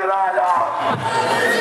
كمالة